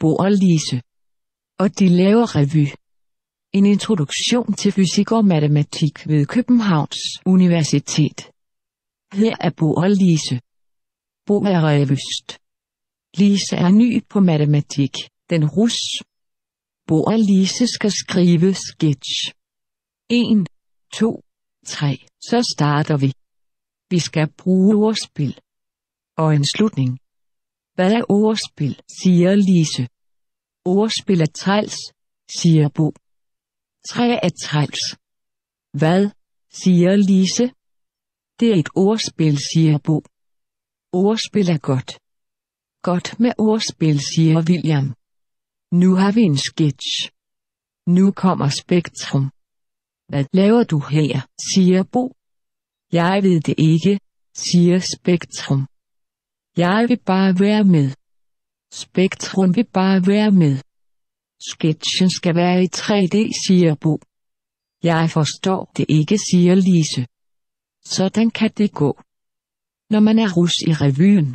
Bo og Lise. Og de laver revy. En introduktion til fysik og matematik ved Københavns Universitet. Her er Bo og Lise. Bo er revyst. Lise er ny på matematik, den rus. Bo og Lise skal skrive sketch. 1, 2, 3, så starter vi. Vi skal bruge ordspil. Og en slutning. Hvad er ordspil, siger Lise. Ordspil er træls, siger Bo. Træ er træls. Hvad, siger Lise. Det er et ordspil, siger Bo. Ordspil er godt. Godt med ordspil, siger William. Nu har vi en sketch. Nu kommer Spektrum. Hvad laver du her, siger Bo. Jeg ved det ikke, siger Spektrum. Jeg vil bare være med. Spektrum vil bare være med. Sketchen skal være i 3D, siger Bo. Jeg forstår det ikke, siger Lise. Sådan kan det gå. Når man er rus i revyen,